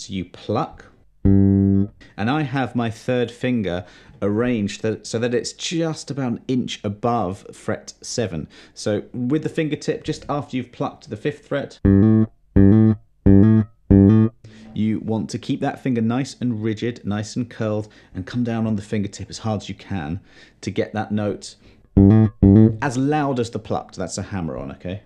So you pluck, and I have my third finger arranged that, so that it's just about an inch above fret 7. So with the fingertip, just after you've plucked the fifth fret, you want to keep that finger nice and rigid, nice and curled, and come down on the fingertip as hard as you can to get that note as loud as the plucked. That's a hammer on, okay?